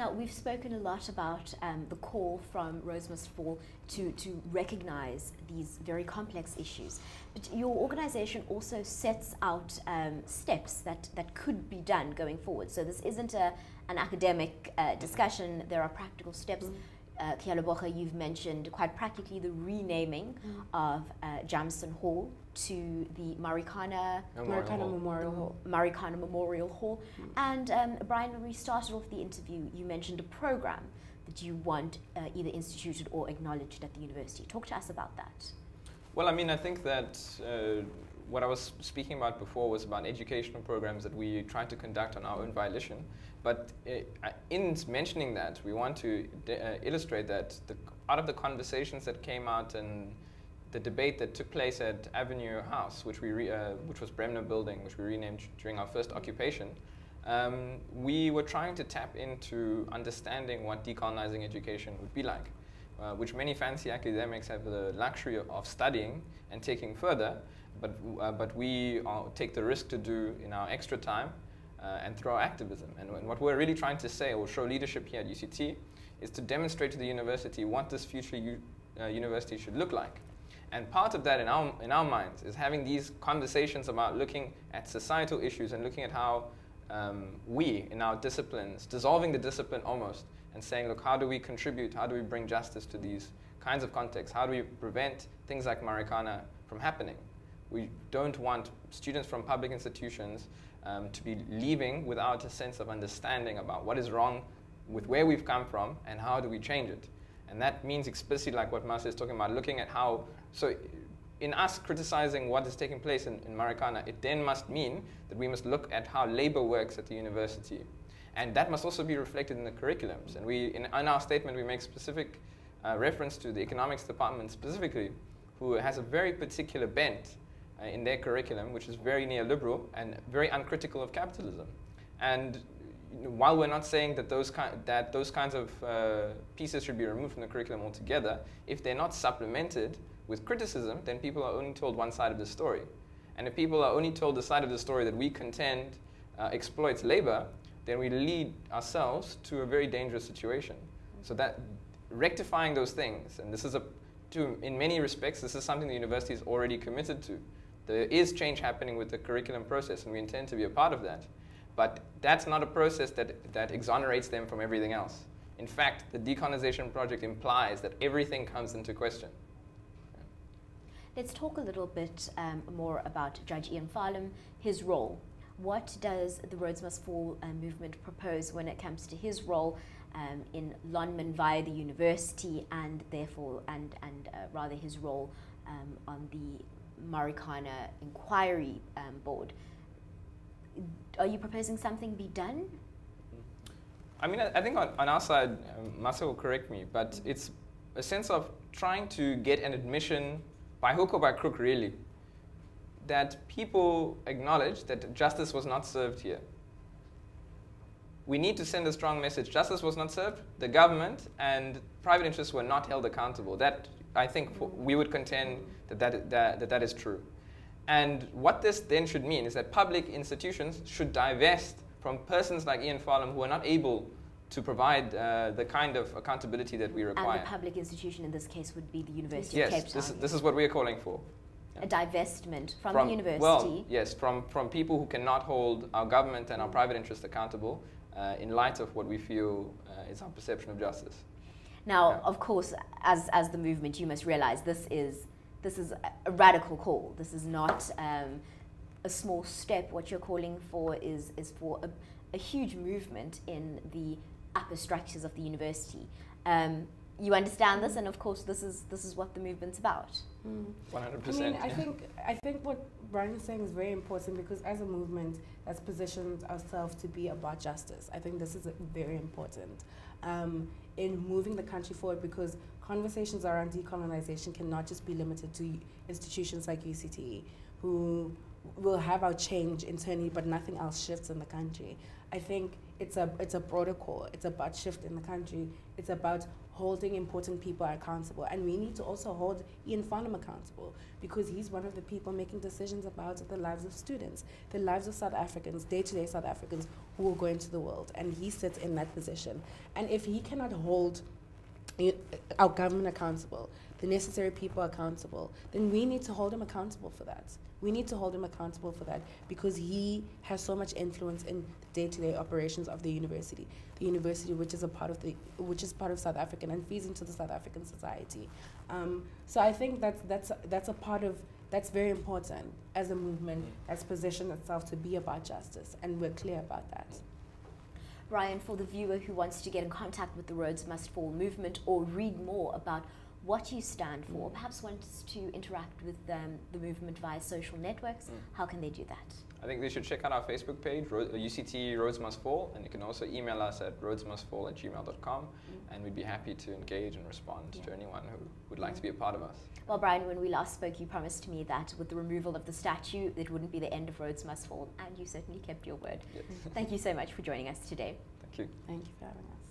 Now, we've spoken a lot about um, the call from Rhodes Must Fall to, to recognize these very complex issues. But your organization also sets out um, steps that, that could be done going forward. So this isn't a, an academic uh, discussion, there are practical steps. Mm uh, you've mentioned quite practically the renaming mm. of uh, Jameson Hall to the Marikana Memorial, Marikana Memorial Hall. Marikana Memorial Hall. Mm. And um, Brian, when we started off the interview, you mentioned a program that you want uh, either instituted or acknowledged at the university. Talk to us about that. Well, I mean, I think that uh, what I was speaking about before was about educational programs that we try to conduct on our own volition. But uh, in mentioning that, we want to uh, illustrate that the, out of the conversations that came out and the debate that took place at Avenue House, which, we re, uh, which was Bremner Building, which we renamed during our first occupation, um, we were trying to tap into understanding what decolonizing education would be like, uh, which many fancy academics have the luxury of studying and taking further, but, uh, but we take the risk to do in our extra time uh, and through our activism. And, and, what we're really trying to say, or show leadership here at UCT, is to demonstrate to the university what this future uh, university should look like. And part of that in our, in our minds is having these conversations about looking at societal issues and looking at how um, we, in our disciplines, dissolving the discipline almost, and saying, look, how do we contribute? How do we bring justice to these kinds of contexts? How do we prevent things like Marikana from happening? We don't want students from public institutions um, to be leaving without a sense of understanding about what is wrong with where we've come from and how do we change it. And that means explicitly like what Marcia is talking about, looking at how, so in us criticizing what is taking place in, in Marikana, it then must mean that we must look at how labor works at the university. And that must also be reflected in the curriculums. And we, in, in our statement, we make specific uh, reference to the economics department specifically, who has a very particular bent uh, in their curriculum, which is very neoliberal and very uncritical of capitalism. And while we're not saying that those, ki that those kinds of uh, pieces should be removed from the curriculum altogether, if they're not supplemented with criticism, then people are only told one side of the story. And if people are only told the side of the story that we contend uh, exploits labor, then we lead ourselves to a very dangerous situation. So that rectifying those things, and this is a, to, in many respects, this is something the university is already committed to. There is change happening with the curriculum process, and we intend to be a part of that. But that's not a process that, that exonerates them from everything else. In fact, the decolonization project implies that everything comes into question. Let's talk a little bit um, more about Judge Ian Farlam, his role. What does the Rhodes Must Fall uh, movement propose when it comes to his role um, in Lonmin via the university and therefore, and, and uh, rather his role um, on the Marikana Inquiry um, Board. Are you proposing something be done? I mean, I, I think on, on, our side, um, will correct me, but it's a sense of trying to get an admission by hook or by crook, really, that people acknowledge that justice was not served here. We need to send a strong message. Justice was not served. The government and private interests were not held accountable. That I think we would contend that that, that, that that is true. And what this then should mean is that public institutions should divest from persons like Ian Farlam who are not able to provide uh, the kind of accountability that we require. And the public institution in this case would be the University yes, of Cape Town. Yes, this, this is what we are calling for. A divestment from, from, the university? Well, yes, from, from people who cannot hold our government and our private interests accountable uh, in light of what we feel uh, is our perception of justice. Now, yeah. of course, as, as the movement, you must realize this is, this is a radical call. This is not um, a small step. What you're calling for is, is for a, a huge movement in the upper structures of the university. Um, you understand this, and of course, this is this is what the movement's about. Mm. One hundred percent. I mean, I think I think what Brian is saying is very important because as a movement that's positioned ourselves to be about justice, I think this is very important um, in moving the country forward because conversations around decolonization cannot just be limited to institutions like UCT, who will have our change internally, but nothing else shifts in the country. I think it's a it's a protocol. It's about shift in the country. It's about holding important people accountable. And we need to also hold Ian Farlam accountable because he's one of the people making decisions about the lives of students, the lives of South Africans, day to day South Africans who will go into the world. And he sits in that position. And if he cannot hold our government accountable, the necessary people accountable, then we need to hold him accountable for that. We need to hold him accountable for that because he has so much influence in the day-to-day operations of the university. The university, which is a part of the, which is part of South African and feeds into the South African society. Um, so I think that's that's that's a part of that's very important as a movement that's positioned itself to be about justice, and we're clear about that. Brian, for the viewer who wants to get in contact with the Rhodes Must Fall movement or read more about what you stand for, or perhaps wants to interact with um, the movement via social networks, mm. how can they do that? I think they should check out our Facebook page, Ro- UCT Rhodes Must Fall, and you can also email us at rhodesmustfall at gmail.com, mm. and we'd be happy to engage and respond yeah. to anyone who would like to be a part of us. Well, Brian, when we last spoke, you promised to me that with the removal of the statue, it wouldn't be the end of Rhodes Must Fall, and you certainly kept your word. Yes. Thank you so much for joining us today. Thank you. Thank you for having us.